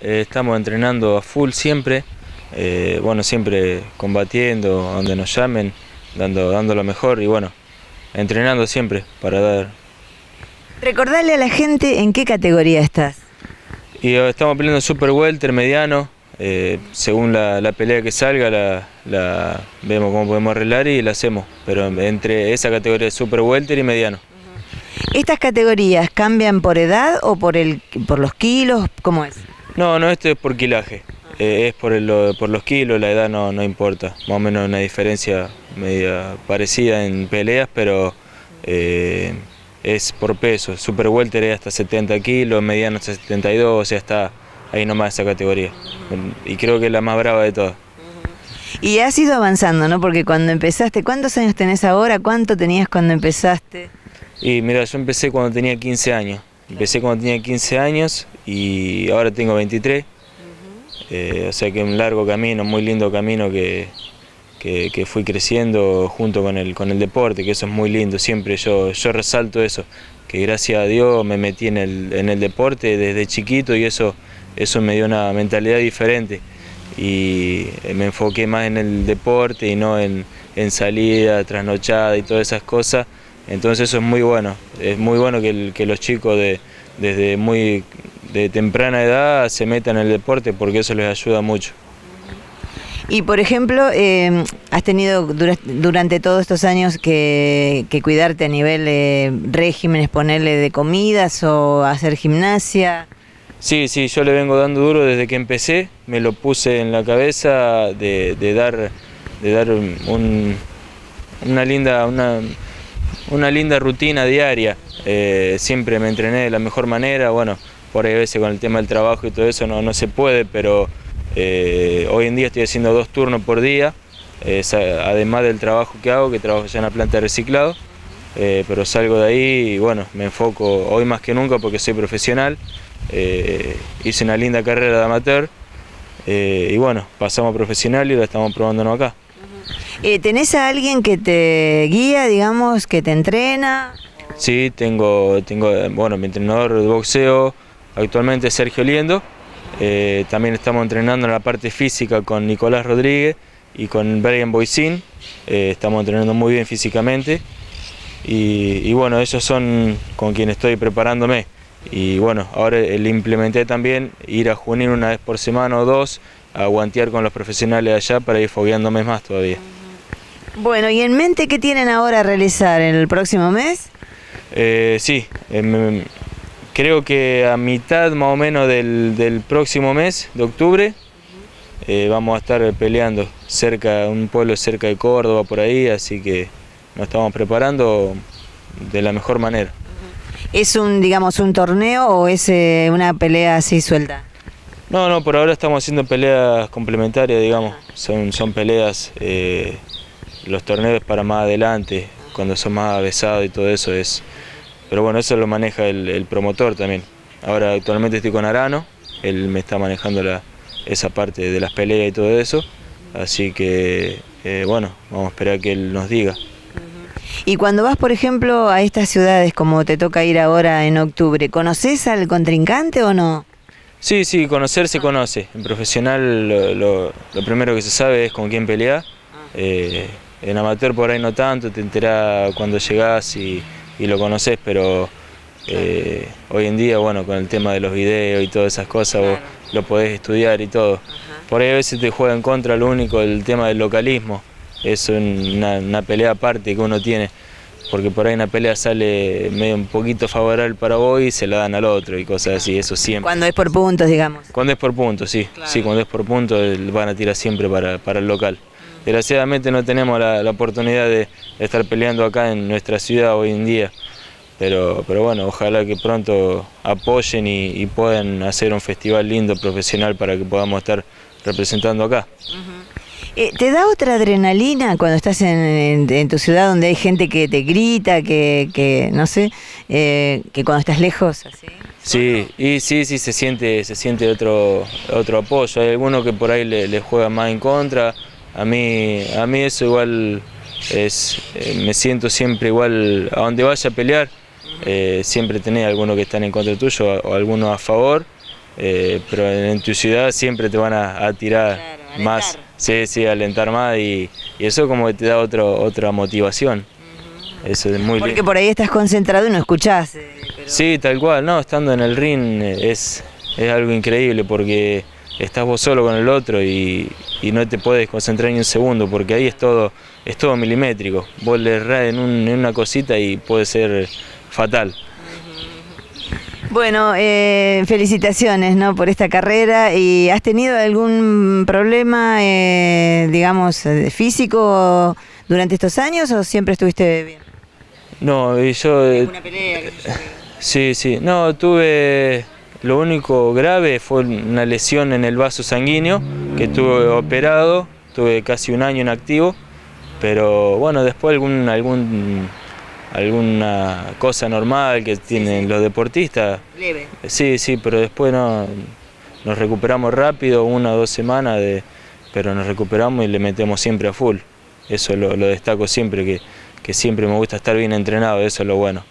Eh, estamos entrenando a full siempre, eh, bueno, siempre combatiendo donde nos llamen, dando, dando lo mejor y bueno, entrenando siempre para dar. Recordarle a la gente en qué categoría estás. Y eh, estamos peleando super welter, mediano, eh, según la, la pelea que salga la, la vemos cómo podemos arreglar y la hacemos, pero entre esa categoría de super welter y mediano. ¿Estas categorías cambian por edad o por, el, por los kilos? ¿Cómo es? No, no, esto es por kilaje. Eh, es por, el- por los kilos, la edad no, no importa. Más o menos una diferencia media parecida en peleas, pero eh, es por peso. Super welter es hasta 70 kilos, mediano hasta 72, o sea, está ahí nomás esa categoría. Y creo que es la más brava de todas. Y has ido avanzando, ¿no? Porque cuando empezaste, ¿cuántos años tenés ahora? ¿Cuánto tenías cuando empezaste? Y mira, yo empecé cuando tenía 15 años. Empecé cuando tenía 15 años y ahora tengo 23. Eh, o sea que un largo camino, muy lindo camino que, que, que fui creciendo junto con el, con el deporte, que eso es muy lindo. Siempre yo, yo resalto eso, que gracias a Dios me metí en el, en el deporte desde chiquito y eso, eso me dio una mentalidad diferente. Y eh, me enfoqué más en el deporte y no en, en salida, trasnochada y todas esas cosas. Entonces eso es muy bueno, es muy bueno que, el- que los chicos de, desde muy de temprana edad se metan en el deporte porque eso les ayuda mucho. Y por ejemplo, eh, has tenido dura- durante todos estos años que, que cuidarte a nivel de regímenes, ponerle de comidas o hacer gimnasia. Sí, sí, yo le vengo dando duro desde que empecé, me lo puse en la cabeza de, de dar, de dar un- una, linda, una, una linda rutina diaria. Eh, siempre me entrené de la mejor manera, bueno, por ahí a veces con el tema del trabajo y todo eso no, no se puede, pero eh, hoy en día estoy haciendo dos turnos por día, además del trabajo que hago, que trabajo ya en la planta de reciclado. Eh, pero salgo de ahí y bueno, me enfoco hoy más que nunca porque soy profesional. Eh, hice una linda carrera de amateur y bueno, pasamos a profesional y ahora estamos probándonos acá. Eh, ¿Tenés a alguien que te guía, digamos, que te entrena? Sí, tengo, tengo bueno, mi entrenador de boxeo actualmente es Sergio Liendo. Eh, también estamos entrenando en la parte física con Nicolás Rodríguez y con Brian Boisin. Eh, estamos entrenando muy bien físicamente. Y, bueno, ellos son con quienes estoy preparándome. Y bueno, ahora eh, le implementé también ir a Junín una vez por semana o dos a guantear con los profesionales allá para ir fogueándome más todavía. Bueno, ¿y en mente qué tienen ahora a realizar en el próximo mes? Eh, sí, em, creo que a mitad más o menos del, del próximo mes de octubre eh, vamos a estar peleando cerca, un pueblo cerca de Córdoba por ahí, así que nos estamos preparando de la mejor manera. ¿Es un, digamos, un torneo o es eh, una pelea así suelta? No, no, por ahora estamos haciendo peleas complementarias, digamos, son, son peleas, eh, los torneos para más adelante, cuando son más avesados y todo eso es, pero bueno, eso lo maneja el, el promotor también. Ahora actualmente estoy con Arano, él me está manejando la, esa parte de las peleas y todo eso, así que eh, bueno, vamos a esperar que él nos diga. Y cuando vas, por ejemplo, a estas ciudades como te toca ir ahora en octubre, ¿conoces al contrincante o no? Sí, sí, conocer se conoce. En profesional lo, lo- lo primero que se sabe es con quién pelear. Eh, en amateur por ahí no tanto, te enterás cuando llegás y, y lo conoces, pero eh, hoy en día, bueno, con el tema de los videos y todas esas cosas, vos lo podés estudiar y todo. Por ahí a veces te juega en contra lo único el tema del localismo. Es una, una pelea aparte que uno tiene, porque por ahí una pelea sale medio un poquito favorable para vos y se la dan al otro y cosas así, eso siempre. Cuando es por puntos, digamos. Cuando es por puntos, sí. Sí, cuando es por puntos van a tirar siempre para, para el local. Desgraciadamente no tenemos la, la oportunidad de estar peleando acá en nuestra ciudad hoy en día. Pero, pero bueno, ojalá que pronto apoyen y, y puedan hacer un festival lindo, profesional, para que podamos estar representando acá. Eh, ¿Te da otra adrenalina cuando estás en, en- en tu ciudad donde hay gente que te grita, que, que no sé, eh, que cuando estás lejos? Así? Sí, y sí, sí, se siente, se siente otro, otro apoyo. Hay algunos que por ahí le, le juegan más en contra. A mí, a mí eso igual es, eh, me siento siempre igual, a donde vaya a pelear, eh, siempre tenés algunos que están en contra tuyo o algunos a favor. eh, pero en tu ciudad siempre te van a, tirar más, sí, sí, alentar más y, eso como que te da otro, otra motivación. Eso es muy Porque por ahí estás concentrado y no escuchás. Eh, sí, tal cual, no, estando en el ring es, es algo increíble porque estás vos solo con el otro y, no te puedes concentrar ni un segundo porque ahí es todo, es todo milimétrico. Vos le errás en, en una cosita y puede ser fatal. Bueno, eh, felicitaciones ¿no? por esta carrera. ¿Y has tenido algún problema, eh, digamos, físico durante estos años o siempre estuviste bien? No, yo... ¿Alguna pelea? Sí, sí. No, tuve... Lo único grave fue una lesión en el vaso sanguíneo que tuve operado, tuve casi un año en activo, pero bueno, después algún, algún alguna cosa normal que tienen los deportistas. Leve. Sí, sí, pero después no, nos recuperamos rápido, una o dos semanas, de, pero nos recuperamos y le metemos siempre a full. Eso lo, destaco siempre, que, que siempre me gusta estar bien entrenado, eso es lo bueno.